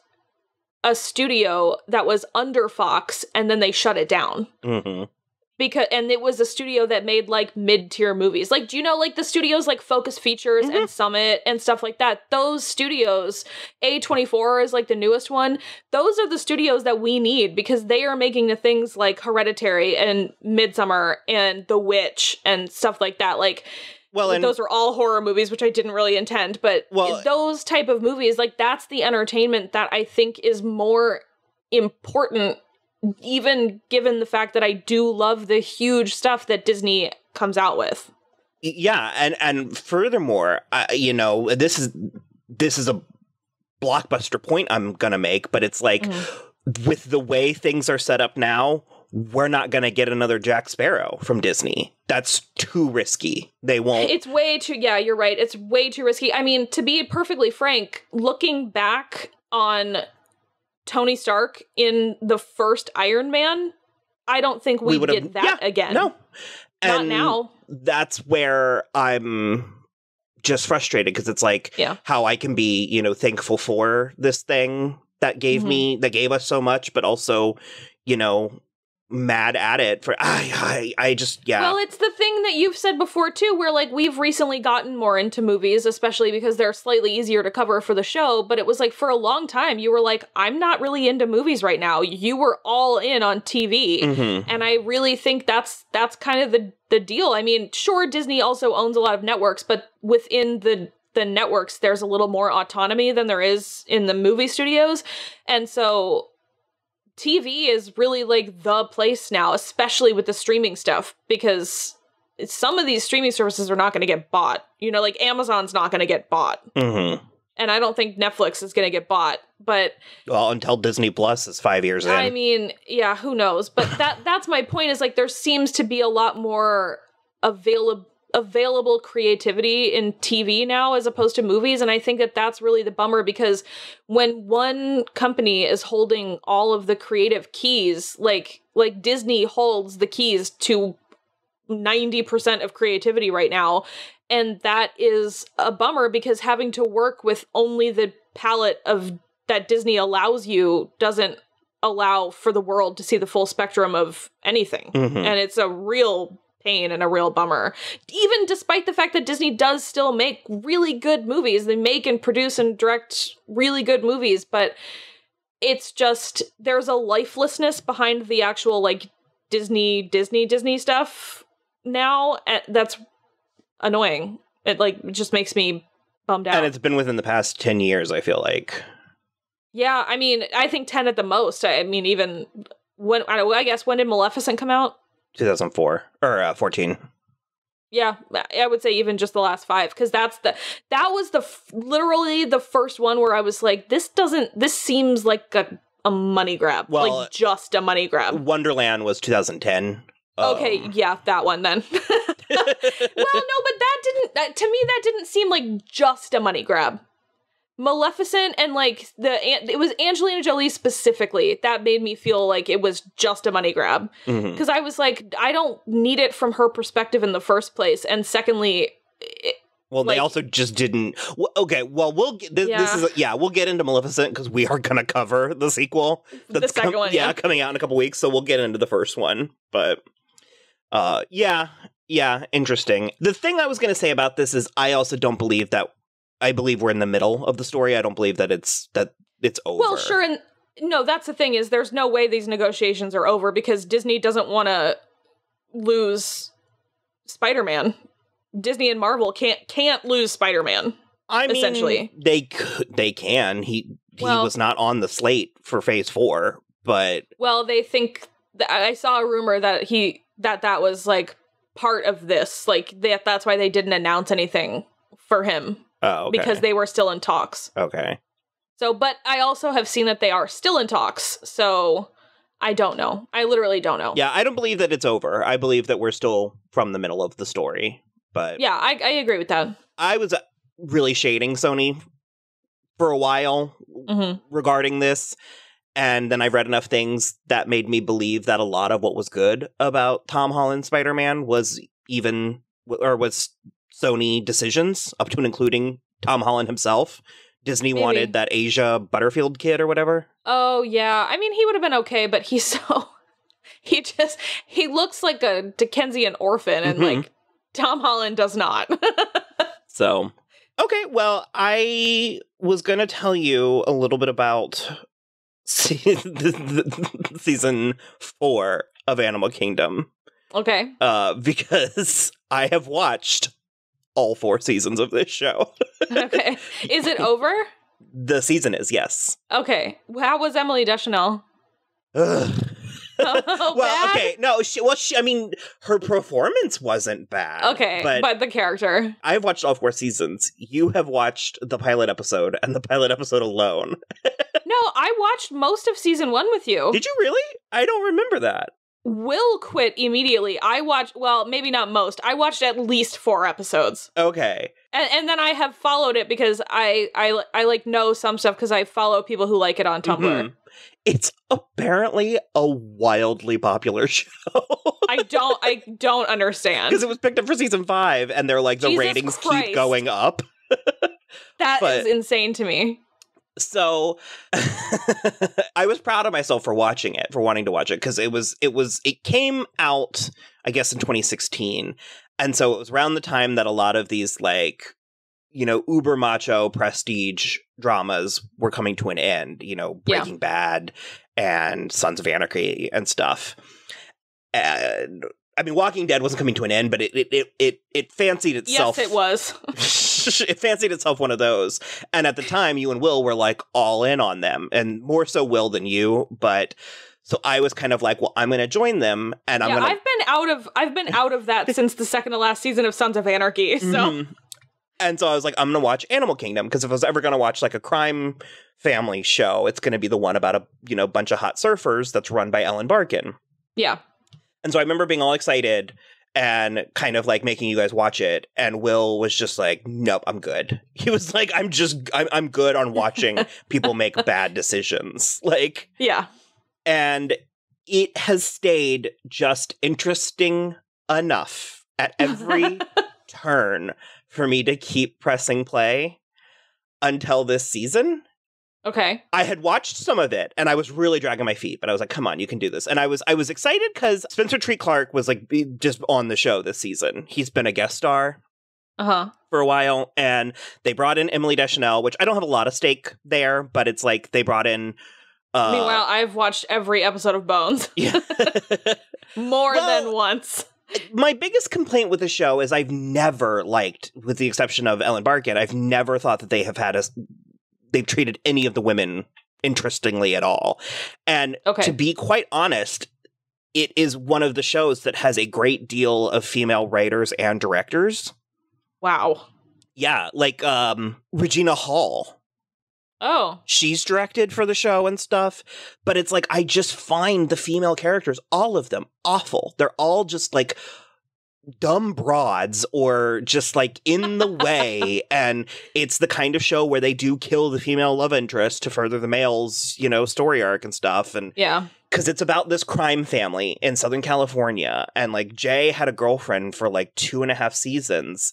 a studio that was under fox and then they shut it down. Hmm because and it was a studio that made like mid-tier movies. Like do you know like the studios like focus features and mm-hmm. summit and stuff like that? Those studios a24 is like the newest one. Those are the studios that we need because they are making the things like hereditary and Midsommar and the witch and stuff like that. Like Well, and those are all horror movies which i didn't really intend but Well- those type of movies like that's the entertainment that i think is more important even given the fact that i do love the huge stuff that disney comes out with yeah, and and furthermore, I, you know, this is this is a blockbuster point I'm gonna make, but it's like Mm-hmm. with the way things are set up now, we're not gonna get another Jack Sparrow from Disney. That's too risky. They won't. it's way too yeah you're right it's way too risky i mean to be perfectly frank looking back on tony stark in the first iron man i don't think we, would've- get that yeah, again no, not now That's where I'm just frustrated because it's like Yeah. how I can be, you know, thankful for this thing that gave Mhm. me that gave us so much, but also, you know, mad at it for I I, I just yeah. Well, it's the thing that you've said before too, where like we've recently gotten more into movies, especially because they're slightly easier to cover for the show. But it was like for a long time, you were like, I'm not really into movies right now. You were all in on TV. Mhm. And I really think that's that's kind of the the deal. I mean, sure, Disney also owns a lot of networks, but within the the networks, there's a little more autonomy than there is in the movie studios. And so TV is really like the place now, especially with the streaming stuff, because some of these streaming services are not going to get bought. You know, like Amazon's not going to get bought. Mm-hmm. And I don't think Netflix is going to get bought. But Well, until Disney Plus is five years in. I mean, yeah, who knows? But that that's my point is like there seems to be a lot more available available creativity in TV now as opposed to movies and I think that that's really the bummer because when one company is holding all of the creative keys like like Disney holds the keys to 90% of creativity right now and that is a bummer because having to work with only the palette of that Disney allows you doesn't allow for the world to see the full spectrum of anything. Mhm. And it's a real pain and a real bummer. Even despite the fact that Disney does still make really good movies, they make and produce and direct really good movies, but it's just there's a lifelessness behind the actual like Disney Disney Disney stuff now that's annoying. It like just makes me bummed out. and it's been within the past 10 years, I feel like. Yeah, I mean, I think 10 at the most. I mean, even when, I I guess, when did Maleficent come out? 2004 or uh, 14. Yeah, I would say even just the last five, because that's the, that was the, f- literally the first one where I was like, this doesn't, this seems like a, a money grab. Well, like just a money grab. Wonderland was 2010. Okay, Um, yeah, that one then. well, no, but that didn't, that, to me, that didn't seem like just a money grab. Maleficent and like the it was Angelina Jolie specifically that made me feel like it was just a money grab because I was like I don't need it from her perspective in the first place and secondly it, Well, like- they also just didn't. Well, okay, well, we'll get this, this is yeah, we'll get into Maleficent because we are gonna cover the sequel. the second com- one yeah, yeah. coming out in a couple weeks. So we'll get into the first one, but uh, yeah, yeah, interesting. The thing I was gonna say about this is I also don't believe that. I believe we're in the middle of the story. I don't believe that it's that it's over. well sure and no that's the thing is there's no way these negotiations are over because Disney doesn't want to lose Spider-Man. Disney and Marvel can't can't lose Spider-Man. I mean, essentially. they could, they can. He he Well- was not on the slate for Phase Four, but Well, they think th- I saw a rumor that he that that was like part of this, like that that's why they didn't announce anything for him oh, okay. because they were still in talks. okay. So, but I also have seen that they are still in talks. So, I don't know. I literally don't know. Yeah, I don't believe that it's over. I believe that we're still from the middle of the story. But Yeah, I, I agree with that. I was uh, really shading Sony for a while hmm regarding this. And then I read enough things that made me believe that a lot of what was good about Tom Holland Spider Man was even, or was Sony decisions, up to and including Tom Holland himself. Disney Maybe. wanted that Asa Butterfield kid or whatever. Oh yeah, I mean he would have been okay, but he's so he just he looks like a Dickensian orphan, and Mhm. like Tom Holland does not. So, okay, well, I was going to tell you a little bit about se- the- the- season four of Animal Kingdom okay, uh, because I have watched all four seasons of this show. okay, is it over? the season is, yes. Okay, how was Emily Deschanel? Ugh. Well, bad? okay, no, she, well, she, I mean, her performance wasn't bad. Okay, but, but, the character. I've watched all four seasons. You have watched the pilot episode and the pilot episode alone. No, I watched most of season one with you. Did you really? I don't remember that. Wil quit immediately. I watched, well, maybe not most. I watched at least four episodes. Okay. And, and then I have followed it because I, I, I like know some stuff because I follow people who like it on Tumblr. Mhm. It's apparently a wildly popular show. I don't, I don't understand. Because it was picked up for season five, and they're like, the Jesus ratings Christ. keep going up. That is but- insane to me. So I was proud of myself for watching it, for wanting to watch it, because it was, it was, it came out, I guess, in 2016. And so it was around the time that a lot of these, like, you know, uber macho prestige dramas were coming to an end, you know, Yeah. Breaking Bad and Sons of Anarchy and stuff. And I mean, Walking Dead wasn't coming to an end, but it it it it, it fancied itself. Yes, it was. it fancied itself one of those. And at the time, you and Wil were like all in on them, and more so Wil than you. But so I was kind of like, well, I'm going to join them, and I'm yeah, going to. I've been out of I've been out of that since the second to last season of Sons of Anarchy. So Mhm. And so I was like, I'm going to watch Animal Kingdom because if I was ever going to watch like a crime family show, it's going to be the one about a you know bunch of hot surfers that's run by Ellen Barkin. yeah. And so I remember being all excited and kind of like making you guys watch it. And Wil was just like, nope, I'm good. He was like, I'm just, I'm, I'm good on watching people make bad decisions. Like, Yeah. and it has stayed just interesting enough at every turn for me to keep pressing play until this season. Okay. I had watched some of it and I was really dragging my feet, but I was like, come on, you can do this. And I was I was excited because Spencer Treat Clark was like just on the show this season. He's been a guest star Uh-huh. for a while, and they brought in Emily Deschanel, which I don't have a lot of stake there, but it's like they brought in uh Meanwhile, I've watched every episode of Bones yeah. more Well- than once. my biggest complaint with the show is I've never liked, with the exception of Ellen Barkin, I've never thought that they have had a they've treated any of the women interestingly at all. And Okay. to be quite honest, it is one of the shows that has a great deal of female writers and directors. Wow. Yeah, like um Regina Hall. Oh. She's directed for the show and stuff, but it's like I just find the female characters, all of them, awful. They're all just like dumb broads or just like in the way and it's the kind of show where they do kill the female love interest to further the male's you know story arc and stuff and Yeah. because it's about this crime family in Southern California. And like Jay had a girlfriend for like two and a half seasons.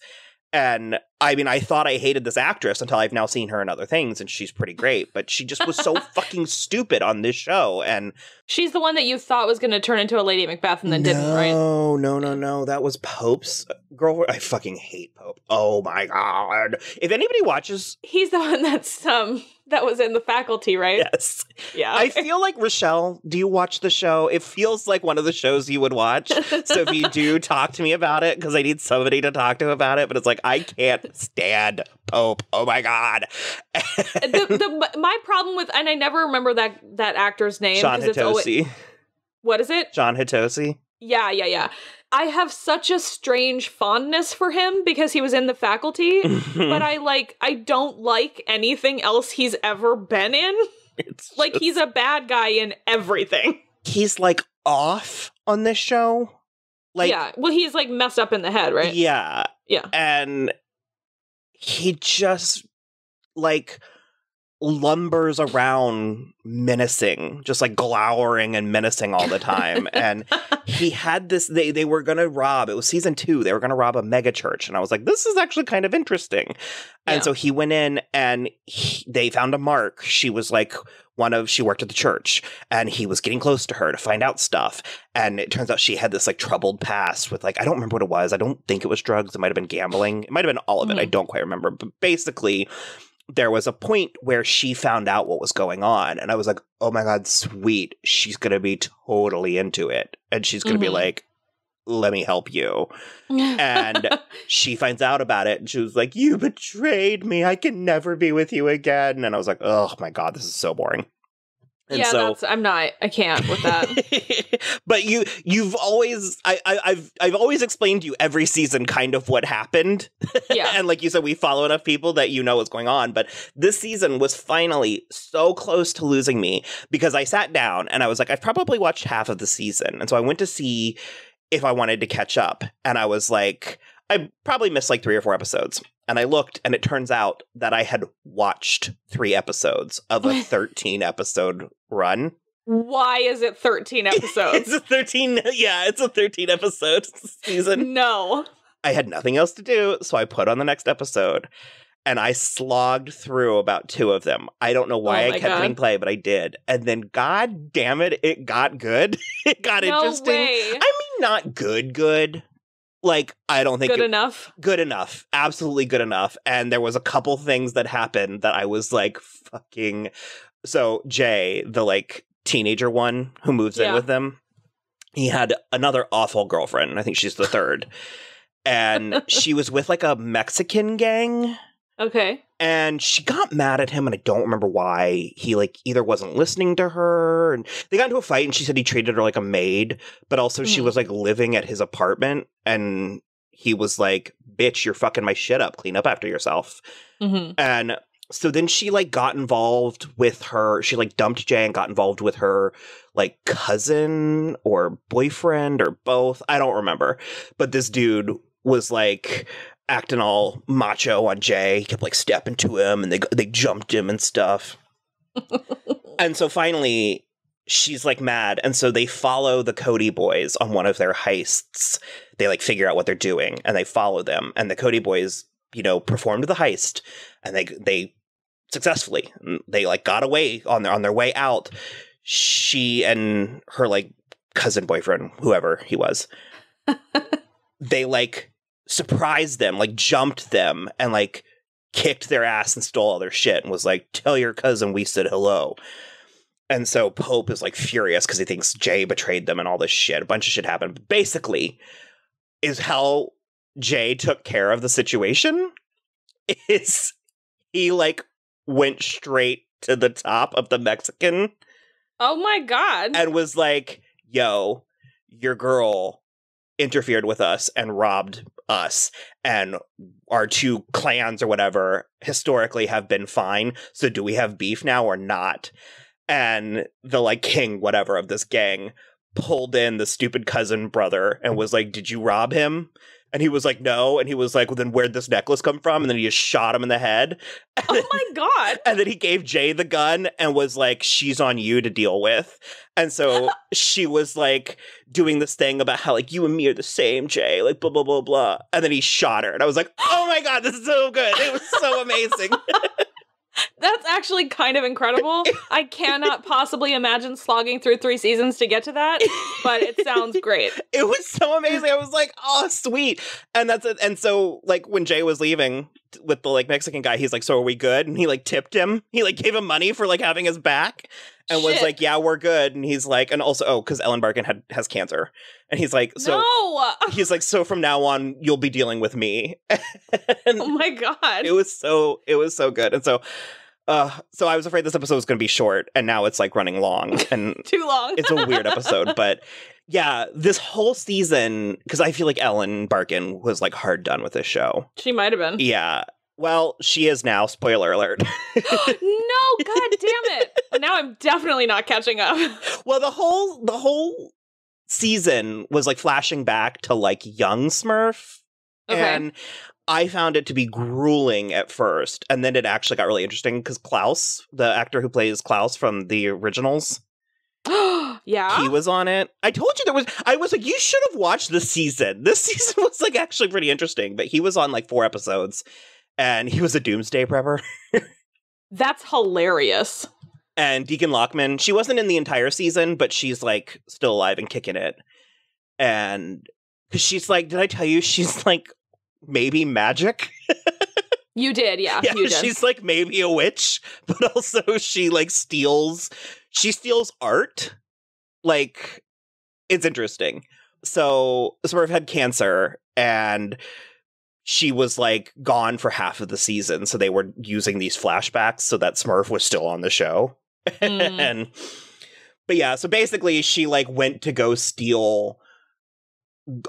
And I mean, I thought I hated this actress until I've now seen her in other things, and she's pretty great. But she just was so fucking stupid on this show. And She's the one that you thought was going to turn into a Lady Macbeth and then didn't, right? No, no, no, no. That was Pope's girl. I fucking hate Pope. Oh my god! If anybody watches, He's the one that's um that was in the faculty, right? yes, Yeah. I feel like Rochelle. Do you watch the show? It feels like one of the shows you would watch. so if you do talk to me about it because i need somebody to talk to about it but it's like i can't stand pope oh my god the, the my problem with and I never remember that that actor's name john it's always what is it? Shawn Hatosy Yeah, yeah, yeah. I have such a strange fondness for him because he was in the faculty, but I like I don't like anything else he's ever been in. It's Like just- he's a bad guy in everything. he's like off on this show like yeah. Well, he's like messed up in the head, right? yeah Yeah. and he just like lumbers around menacing just like glowering and menacing all the time. And he had this they they were gonna rob it was season two they were gonna rob a mega church. And i was like this is actually kind of interesting. And Yeah. so he went in and he, they found a mark. She was like one of she worked at the church. And he was getting close to her to find out stuff. And it turns out she had this like troubled past with like i don't remember what it was. I don't think it was drugs. It might have been gambling. It might have been all of it. I Mhm. don't quite remember. But basically there was a point where she found out what was going on and i was like oh my god sweet. She's gonna be totally into it and she's gonna be Mhm. like let me help you and she finds out about it and she was like you betrayed me. I can never be with you again. And i was like oh my god this is so boring and yeah, so that's I'm not I can't with that. but you you've always I, I I've I've always explained to you every season kind of what happened. Yeah. and like you said, we follow enough people that you know what's going on. But this season was finally so close to losing me because I sat down and I was like, I've probably watched half of the season. And so I went to see if I wanted to catch up. And I was like, I probably missed like three or four episodes. And I looked, and it turns out that I had watched three episodes of a 13 episode run. Why is it 13 episodes? it's a 13 yeah it's a 13 episode season no. i had nothing else to do so i put on the next episode and i slogged through about two of them i don't know why Oh i kept God. hitting play but i did and then god damn it it got good it got No interesting way. i mean not good good like i don't think Good it- enough. good enough absolutely good enough and there was a couple things that happened that i was like fucking so jay the like teenager one who moves in with them he had another awful girlfriend. I think she's the third. And she was with like a Mexican gang Okay. and she got mad at him and I don't remember why. He like either wasn't listening to her and they got into a fight and she said he treated her like a maid, but also she Mhm. was like living at his apartment and he was like, "Bitch, you're fucking my shit up. Clean up after yourself." hmm And so then she like got involved with her. She like dumped Jay and got involved with her like cousin or boyfriend or both. I don't remember. But this dude was like acting all macho on Jay. He kept like stepping to him and they they jumped him and stuff. and so finally she's like mad and so they follow the Cody boys on one of their heists. They like figure out what they're doing and they follow them and the Cody boys, you know, performed the heist and they they successfully they like got away on their on their way out. She and her like cousin boyfriend, whoever he was, they like surprised them, like jumped them and like kicked their ass and stole all their shit and was like, "Tell your cousin we said hello." And so Pope is like furious because he thinks Jay betrayed them and all this shit. A bunch of shit happened. But basically, is how Jay took care of the situation. Is he like went straight to the top of the Mexican Oh my god. and was like, "Yo, your girl interfered with us and robbed us, and our two clans or whatever historically have been fine. So do we have beef now or not?" And the like king whatever of this gang pulled in the stupid cousin brother and was like, "Did you rob him?" And he was like, "No." And he was like, "Well, then where'd this necklace come from?" And then he just shot him in the head. oh my god. And then he gave Jay the gun and was like, she's on you to deal with. And so she was like doing this thing about how like you and me are the same, Jay, like blah blah blah blah. And then he shot her. And I was like, oh my god, this is so good. It was so amazing. That's actually kind of incredible. I cannot possibly imagine slogging through three seasons to get to that, but it sounds great. it was so amazing. I was like, oh sweet. And that's it. And so like when Jay was leaving with the like Mexican guy, he's like, so are we good? And he like tipped him. He like gave him money for like having his back. And was like, "Yeah, we're good." And he's like, and also, oh, because Ellen Barkin had has cancer, and he's like, "So no. he's like, so from now on, you'll be dealing with me. and Oh my god. it was so, it was so good. And so, uh, so I was afraid this episode was going to be short, and now it's like running long, and Too long. it's a weird episode. But yeah, this whole season, because I feel like Ellen Barkin was like hard done with this show. she might have been. Yeah. Well, she is now. Spoiler alert. no, god damn it. Now I'm definitely not catching up. well, the whole the whole season was like flashing back to like young Smurf. Okay. And I found it to be grueling at first, and then it actually got really interesting because Klaus, the actor who plays Klaus from the originals, yeah. he was on it. I told you there was. I was like, you should have watched this season. This season was like actually pretty interesting, but he was on like four episodes, and he was a doomsday prepper. That's hilarious. and Deacon Lockman, she wasn't in the entire season, but she's like still alive and kicking it. And because she's like, did I tell you she's like maybe magic? You did, yeah. yeah, you did. she's like maybe a witch, but also she like steals. She steals art. Like it's interesting. So Smurf had cancer and she was like gone for half of the season, so they were using these flashbacks so that Smurf was still on the show. Mm. and but yeah, so basically she like went to go steal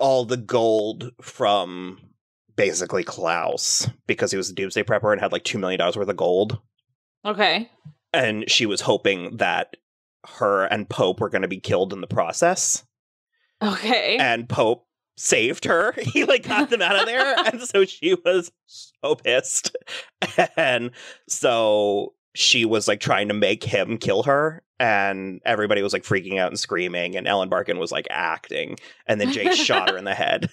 all the gold from basically Klaus because he was a doomsday prepper and had like two million dollars worth of gold. okay. And she was hoping that her and Pope were going to be killed in the process. Okay. And Pope saved her. He like got them out of there. and so she was so pissed. And so she was like trying to make him kill her. And everybody was like freaking out and screaming. And Ellen Barkin was like acting. And then Jake shot her in the head.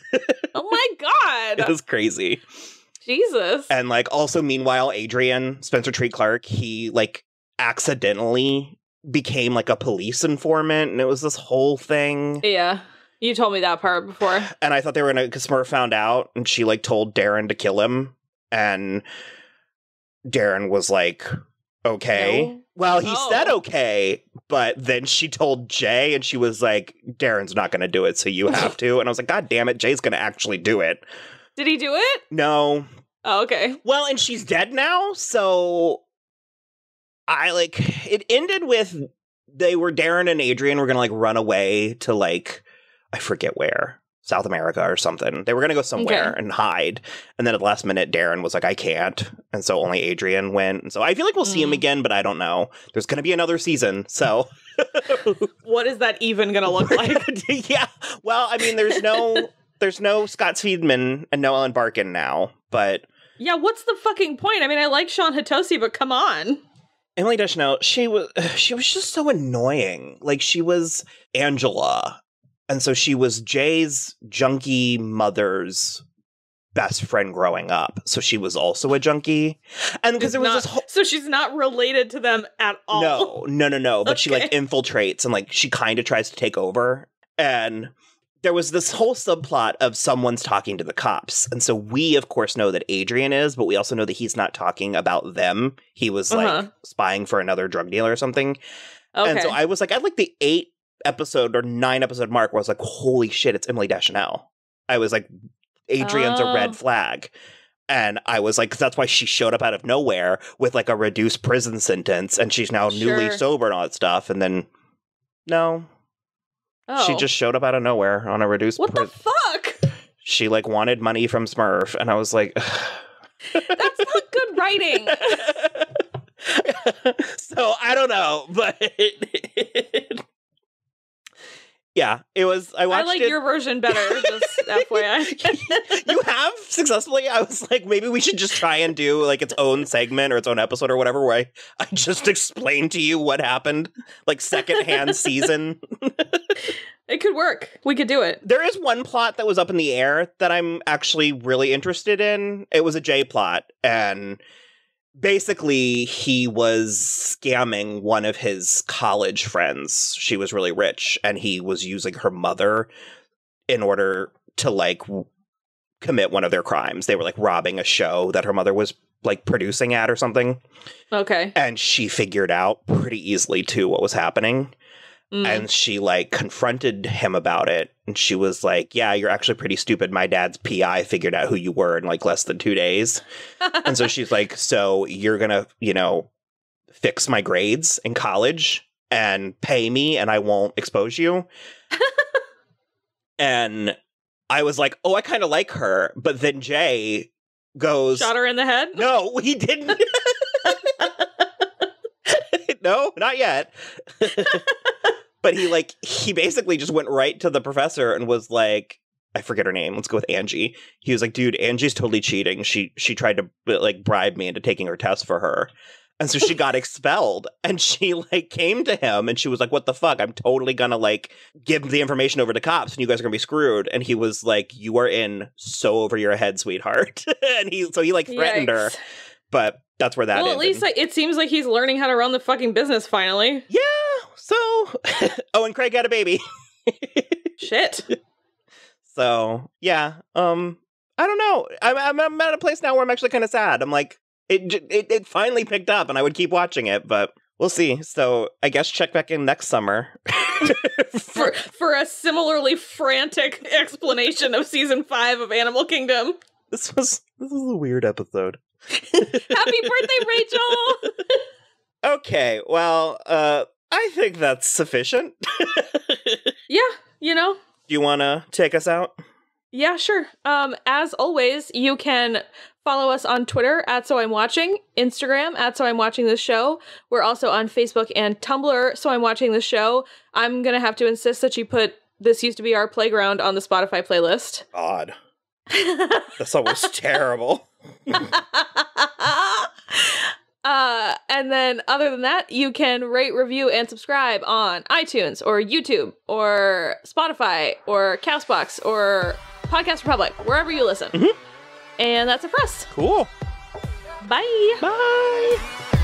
oh my God. It was crazy. Jesus. And like also meanwhile, Adrian, Spencer Treat Clark, he like accidentally became like a police informant and it was this whole thing. yeah. You told me that part before. And I thought they were gonna because Smurf found out and she like told Darren to kill him. And Darren was like, okay. No. Well, he Oh. said okay, But then she told Jay, and she was like, Darren's not going to do it, so you have to. And I was like, God damn it, Jay's going to actually do it. Did he do it? No. Oh, okay. Well, and she's dead now, so I like it ended with they were Darren and Adrian were going to like run away to like, I forget where. South America or something. They were going to go somewhere Okay. and hide. And then at the last minute, Darren was like, I can't. And so only Adrian went. And so I feel like we'll see him Mm. again, but I don't know. There's going to be another season. So, What is that even gonna look like? yeah. Well, I mean, there's no. There's no Scott Speedman and no Ellen Barkin now, but yeah, what's the fucking point? I mean, I like Shawn Hatosy, but come on. Emily Deschanel, she was she was just so annoying. Like she was Angela, and so she was Jay's junkie mother's best friend growing up. So she was also a junkie, and because there was Not- this whole. So she's not related to them at all. No, no, no, no. But she like infiltrates and like she kind of tries to take over. And there was this whole subplot of someone's talking to the cops. And so we, of course, know that Adrian is, but we also know that he's not talking about them. He was like Uh-huh. spying for another drug dealer or something. Okay. And so I was like, at like the eight episode or nine episode mark where I was like, holy shit, it's Emily Deschanel. I was like, Adrian's a Oh. red flag. And I was like, 'cause that's why she showed up out of nowhere with like a reduced prison sentence and she's now newly sober and all that stuff. And then, no, oh. she just showed up out of nowhere on a reduced What the fuck? she like wanted money from Smurf. And I was like, That's not good writing. so I don't know, but yeah, it was. I I like it. your version better, just FYI. you have successfully. I was like, maybe we should just try and do like its own segment or its own episode or whatever, where I, I just explain to you what happened, like secondhand season. It could work. We could do it. There is one plot that was up in the air that I'm actually really interested in. It was a Jay plot, and basically he was scamming one of his college friends. She was really rich, and he was using her mother in order to like w- commit one of their crimes. They were like robbing a show that her mother was like producing at or something, Okay. and she figured out pretty easily too what was happening Mm. and she like confronted him about it. And she was like yeah you're actually pretty stupid. My dad's pi figured out who you were in like less than two days. And so she's like so you're gonna you know fix my grades in college and pay me and i won't expose you? And i was like oh i kind of like her. But then jay goes Shot her in the head? no he didn't. No not yet but he like he basically just went right to the professor and was like I forget her name. Let's go with Angie. He was like, "Dude, Angie's totally cheating. She she tried to uh, like bribe me into taking her test for her." And so she got expelled and she like came to him and she was like, "What the fuck? I'm totally going to like give the information over to cops and you guys are going to be screwed." And he was like, "You are in so over your head, sweetheart." and he so he like threatened her, but that's where that Well, at least like, it seems like he's learning how to run the fucking business finally. yeah. So Oh, and Craig had a baby. Shit. So yeah, um, I don't know. I'm I'm, I'm at a place now where I'm actually kind of sad. I'm like, it, it it finally picked up, and I would keep watching it, but we'll see. So I guess check back in next summer. for for a similarly frantic explanation of season five of Animal Kingdom. this was this was a weird episode. Happy birthday, Rachel! Okay, well, uh, I think that's sufficient. yeah, you know, Do you want to take us out? yeah, sure. Um, as always, you can follow us on Twitter at So I'm Watching, Instagram at So I'm Watching This Show. We're also on Facebook and Tumblr. So I'm Watching This Show. I'm gonna have to insist that you put "This Used to Be Our Playground" on the Spotify playlist. God, that song was terrible. uh, and then other than that, you can rate, review, and subscribe on iTunes or YouTube or Spotify or Castbox or Podcast Republic, wherever you listen. Mhm. And that's it for us. Cool. Bye. Bye.